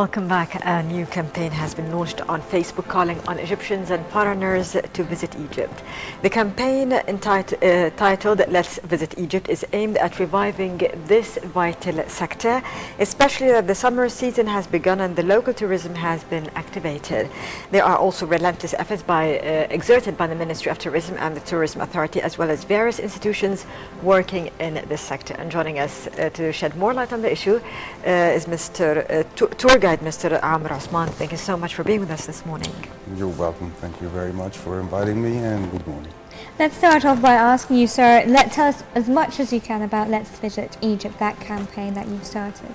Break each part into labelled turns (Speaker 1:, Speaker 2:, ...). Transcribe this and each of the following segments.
Speaker 1: Welcome back. A new campaign has been launched on Facebook calling on Egyptians and foreigners to visit Egypt. The campaign entitled, uh, Let's Visit Egypt is aimed at reviving this vital sector, especially that the summer season has begun and the local tourism has been activated. There are also relentless efforts by, uh, exerted by the Ministry of Tourism and the Tourism Authority as well as various institutions working in this sector. And joining us uh, to shed more light on the issue uh, is Mr. Uh, guide, Mr. Amr Osman. Thank you so much for being with us this morning.
Speaker 2: You're welcome. Thank you very much for inviting me and good morning.
Speaker 3: Let's start off by asking you, sir, let tell us as much as you can about Let's Visit Egypt, that campaign that you've started.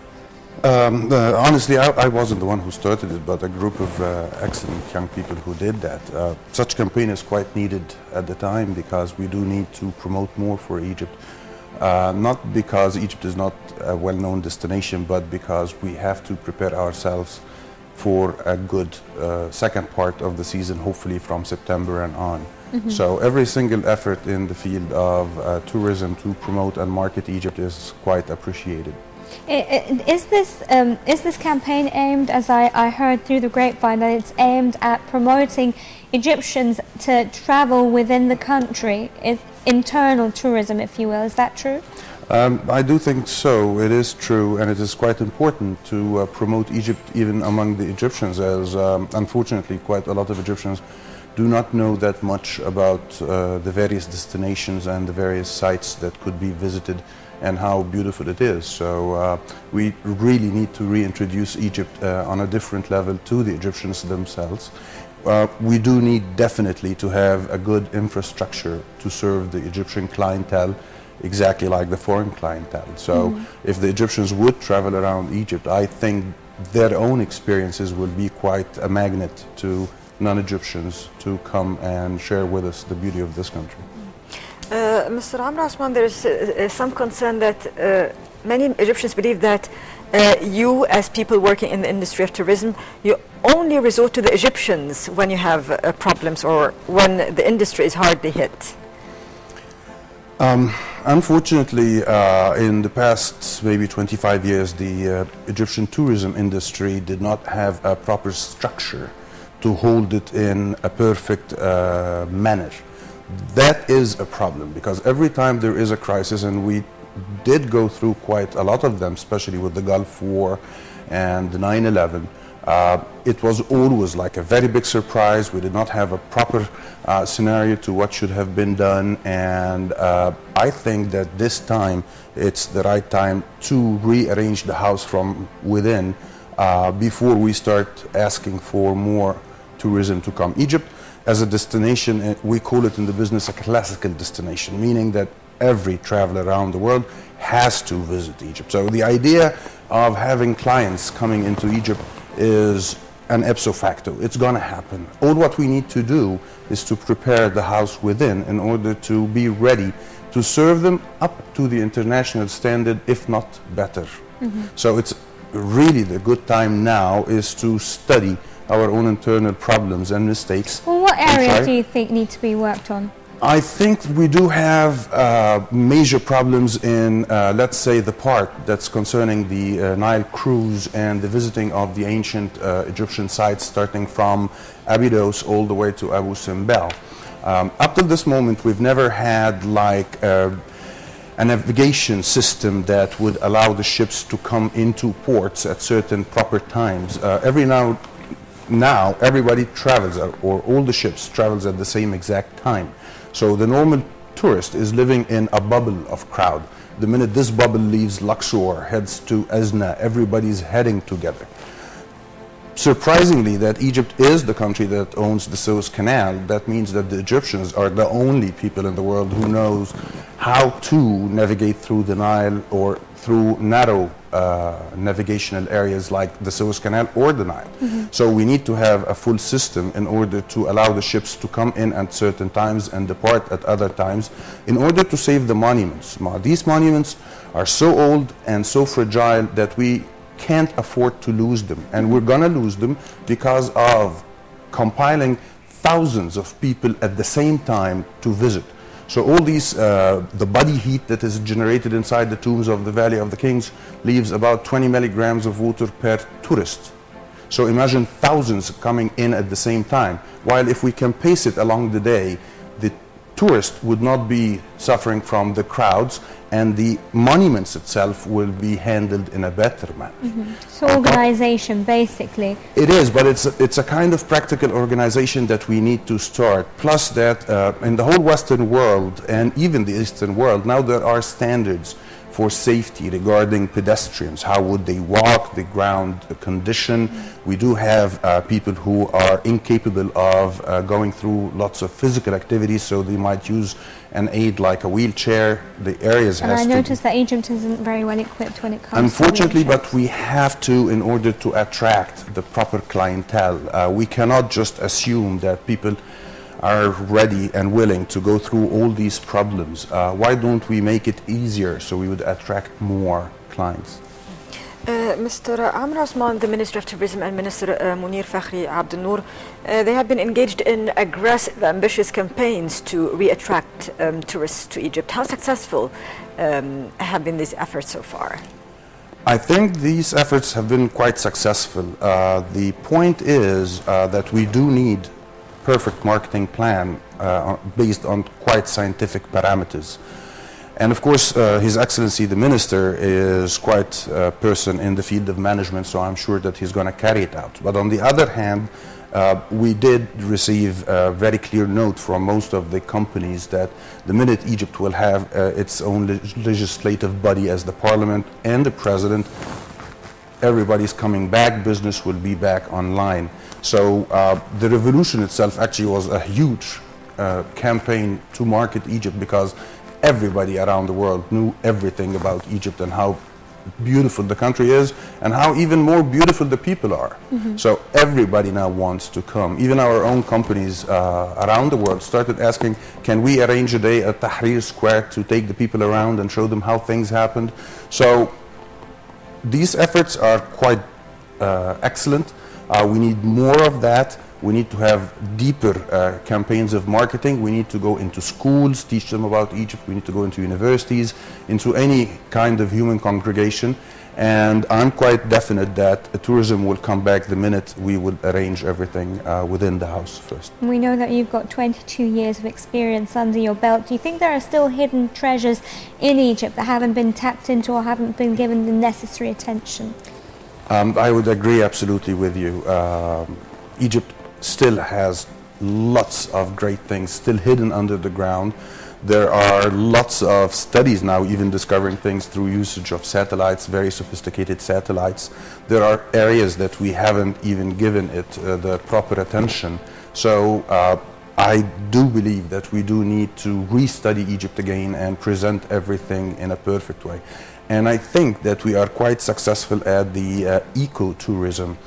Speaker 2: Um, uh, honestly, I, I, wasn't the one who started it, but a group of uh, excellent young people who did that. Uh, such campaign is quite needed at the time because we do need to promote more for Egypt. Uh, not because Egypt is not a well-known destination, but because we have to prepare ourselves for a good uh, second part of the season, hopefully from September and on. Mm -hmm. So every single effort in the field of uh, tourism to promote and market Egypt is quite appreciated.
Speaker 3: Is this um, is this campaign aimed, as I, I heard through the grapevine, that it's aimed at promoting Egyptians to travel within the country? Is, internal tourism, if you will. Is that true?
Speaker 2: Um, I do think so. It is true, and it is quite important to uh, promote Egypt even among the Egyptians, as um, unfortunately quite a lot of Egyptians do not know that much about uh, the various destinations and the various sites that could be visited and how beautiful it is. So uh, we really need to reintroduce Egypt uh, on a different level to the Egyptians themselves uh, we do need definitely to have a good infrastructure to serve the Egyptian clientele exactly like the foreign clientele. So mm. if the Egyptians would travel around Egypt, I think their own experiences will be quite a magnet to non-Egyptians to come and share with us the beauty of this country.
Speaker 1: Uh, Mr. Amr Osman, there is uh, some concern that uh, many Egyptians believe that uh, you, as people working in the industry of tourism, you only resort to the Egyptians when you have uh, problems or when the industry is hardly hit.
Speaker 2: Um, unfortunately, uh, in the past maybe 25 years, the uh, Egyptian tourism industry did not have a proper structure to hold it in a perfect uh, manner. That is a problem because every time there is a crisis, and we did go through quite a lot of them, especially with the Gulf War and 9 11. Uh, it was always like a very big surprise. We did not have a proper uh, scenario to what should have been done. And uh, I think that this time it's the right time to rearrange the house from within uh, before we start asking for more tourism to come. Egypt, as a destination, uh, we call it in the business a classical destination, meaning that every traveler around the world has to visit Egypt. So the idea of having clients coming into Egypt is an ipso facto. It's going to happen. All what we need to do is to prepare the house within in order to be ready to serve them up to the international standard, if not better. Mm -hmm. So it's really the good time now is to study our own internal problems and mistakes.
Speaker 3: Well, what areas do you think need to be worked on?
Speaker 2: I think we do have uh, major problems in, uh, let's say, the part that's concerning the uh, Nile cruise and the visiting of the ancient uh, Egyptian sites, starting from Abydos all the way to Abu Simbel. Um, up to this moment, we've never had like uh, a navigation system that would allow the ships to come into ports at certain proper times. Uh, every now now everybody travels uh, or all the ships travels at the same exact time so the normal tourist is living in a bubble of crowd. The minute this bubble leaves Luxor, heads to Esna, everybody's heading together. Surprisingly, that Egypt is the country that owns the Suez Canal, that means that the Egyptians are the only people in the world who knows how to navigate through the Nile or through narrow uh, navigational areas like the Suez Canal or the Nile. Mm -hmm. So we need to have a full system in order to allow the ships to come in at certain times and depart at other times in order to save the monuments. These monuments are so old and so fragile that we can't afford to lose them. And we're going to lose them because of compiling thousands of people at the same time to visit. So all these, uh, the body heat that is generated inside the tombs of the Valley of the Kings leaves about 20 milligrams of water per tourist So imagine thousands coming in at the same time. While if we can pace it along the day, the tourist would not be suffering from the crowds and the monuments itself will be handled in a better manner.
Speaker 3: So organization, basically.
Speaker 2: It is, but it's a, it's a kind of practical organization that we need to start. Plus that uh, in the whole Western world and even the Eastern world, now there are standards for safety regarding pedestrians. How would they walk, the ground condition. We do have uh, people who are incapable of uh, going through lots of physical activities, so they might use an aid like a wheelchair. The areas
Speaker 3: And
Speaker 2: has
Speaker 3: I noticed that Egypt isn't very well equipped when it comes
Speaker 2: Unfortunately, but we have to in order to attract the proper clientele. Uh, we cannot just assume that people are ready and willing to go through all these problems. Uh, why don't we make it easier so we would attract more clients?
Speaker 1: Uh, Mr. Amr Osman, the Minister of Tourism, and Minister uh, Munir Fakhri Abdel uh, they have been engaged in aggressive, ambitious campaigns to re-attract um, tourists to Egypt. How successful um, have been these efforts so far?
Speaker 2: I think these efforts have been quite successful. Uh, the point is uh, that we do need perfect marketing plan uh, based on quite scientific parameters. And of course, uh, His Excellency the Minister is quite a person in the field of management, so I'm sure that he's going to carry it out. But on the other hand, uh, we did receive a very clear note from most of the companies that the minute Egypt will have uh, its own leg- legislative body as the parliament and the president, everybody's coming back, business will be back online. So uh, the revolution itself actually was a huge uh, campaign to market Egypt because everybody around the world knew everything about Egypt and how beautiful the country is and how even more beautiful the people are. So everybody now wants to come. Even our own companies uh, around the world started asking, can we arrange a day at Tahrir Square to take the people around and show them how things happened? So these efforts are quite uh, excellent. Uh, we need more of that. We need to have deeper uh, campaigns of marketing. We need to go into schools, teach them about Egypt. We need to go into universities, into any kind of human congregation. And I'm quite definite that tourism will come back the minute we would arrange everything uh, within the house first.
Speaker 3: We know that you've got 22 years of experience under your belt. Do you think there are still hidden treasures in Egypt that haven't been tapped into or haven't been given the necessary attention?
Speaker 2: Um, I would agree absolutely with you. Um, Egypt still has lots of great things still hidden under the ground. There are lots of studies now even discovering things through usage of satellites, very sophisticated satellites. There are areas that we haven't even given it uh, the proper attention. So uh, I do believe that we do need to restudy Egypt again and present everything in a perfect way. And I think that we are quite successful at the uh, ecotourism,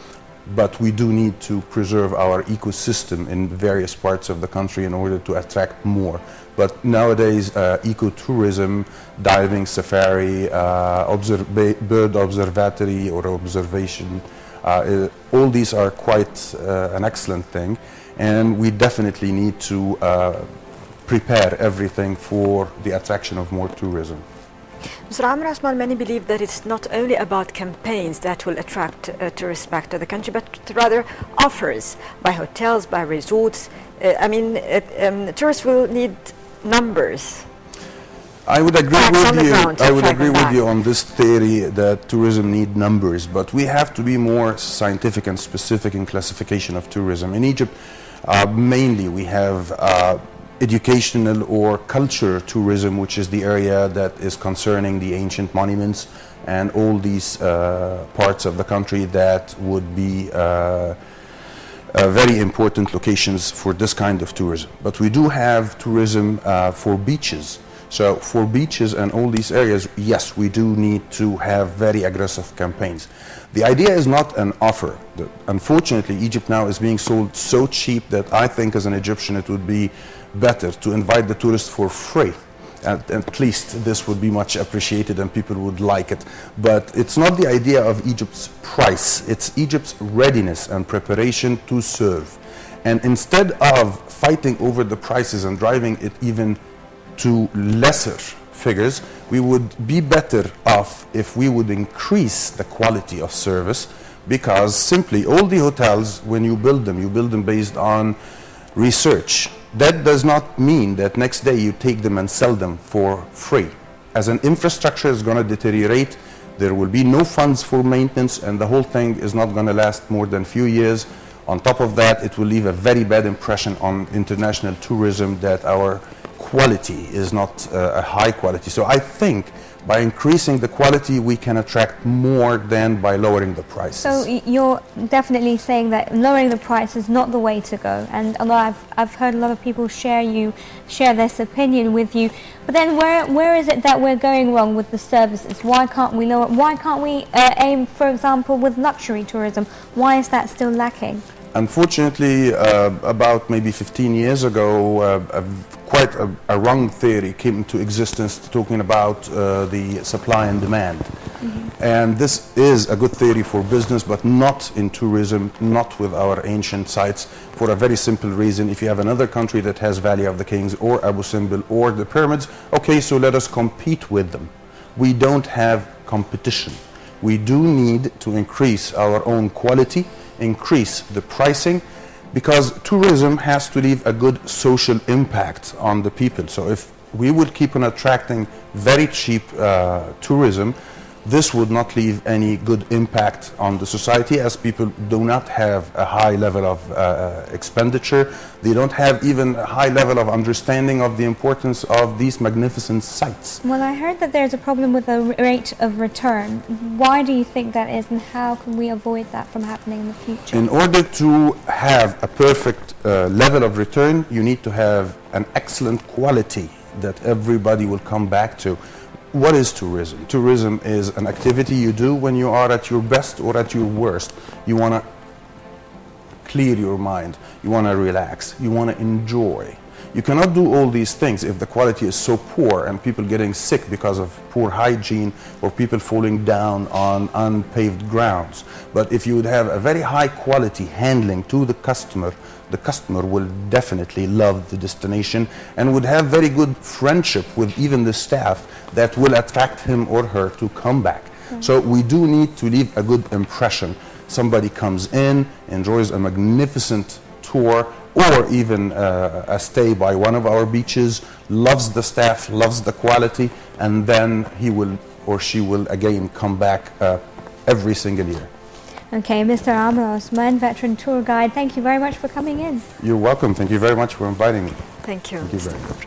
Speaker 2: but we do need to preserve our ecosystem in various parts of the country in order to attract more. But nowadays, uh, ecotourism, diving, safari, uh, bird observatory or observation, uh, all these are quite uh, an excellent thing. And we definitely need to uh, prepare everything for the attraction of more tourism.
Speaker 1: Mr. Amr Osman, many believe that it's not only about campaigns that will attract uh, tourists back to the country, but rather offers by hotels, by resorts. Uh, I mean, uh, um, tourists will need numbers.
Speaker 2: I would agree
Speaker 1: Facts
Speaker 2: with you.
Speaker 1: ground
Speaker 2: I would agree with you on this theory that tourism need numbers, but we have to be more scientific and specific in classification of tourism. In Egypt, uh, mainly we have uh, educational or culture tourism, which is the area that is concerning the ancient monuments and all these uh, parts of the country that would be. Uh, uh, very important locations for this kind of tourism. But we do have tourism uh, for beaches. So for beaches and all these areas, yes, we do need to have very aggressive campaigns. The idea is not an offer. Unfortunately, Egypt now is being sold so cheap that I think as an Egyptian it would be better to invite the tourists for free. At, at least this would be much appreciated and people would like it. But it's not the idea of Egypt's price, it's Egypt's readiness and preparation to serve. And instead of fighting over the prices and driving it even to lesser figures, we would be better off if we would increase the quality of service because simply all the hotels, when you build them, you build them based on research. That does not mean that next day you take them and sell them for free. As an infrastructure is going to deteriorate, there will be no funds for maintenance, and the whole thing is not going to last more than a few years. On top of that, it will leave a very bad impression on international tourism that our quality is not uh, a high quality. So I think by increasing the quality, we can attract more than by lowering the prices.
Speaker 3: So you're definitely saying that lowering the price is not the way to go. And although I've, I've heard a lot of people share you share this opinion with you, but then where where is it that we're going wrong with the services? Why can't we lower? Why can't we uh, aim, for example, with luxury tourism? Why is that still lacking?
Speaker 2: Unfortunately, uh, about maybe 15 years ago, uh, quite a, a, wrong theory came into existence talking about uh, the supply and demand. Mm -hmm. And this is a good theory for business, but not in tourism, not with our ancient sites, for a very simple reason. If you have another country that has Valley of the Kings or Abu Simbel or the pyramids, okay, so let us compete with them. We don't have competition. We do need to increase our own quality, increase the pricing, because tourism has to leave a good social impact on the people. So if we would keep on attracting very cheap uh, tourism, this would not leave any good impact on the society as people do not have a high level of uh, uh, expenditure. They don't have even a high level of understanding of the importance of these magnificent sites.
Speaker 3: Well, I heard that there's a problem with the rate of return. Why do you think that is and how can we avoid that from happening in the future?
Speaker 2: In order to have a perfect uh, level of return, you need to have an excellent quality that everybody will come back to what is tourism? Tourism is an activity you do when you are at your best or at your worst. You want to clear your mind. You want to relax. You want to enjoy. You cannot do all these things if the quality is so poor and people getting sick because of poor hygiene or people falling down on unpaved grounds. But if you would have a very high quality handling to the customer, the customer will definitely love the destination and would have very good friendship with even the staff that will attract him or her to come back. Mm. So we do need to leave a good impression. Somebody comes in, enjoys a magnificent tour, or even uh, a stay by one of our beaches, loves the staff, loves the quality, and then he will or she will again come back uh, every single year.
Speaker 3: Okay, Mr. Amr Osman, veteran tour guide, thank you very much for coming in.
Speaker 2: You're welcome. Thank you very much for inviting me.
Speaker 1: Thank you. Thank you very much.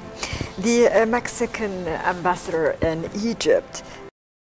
Speaker 1: The uh, Mexican ambassador in Egypt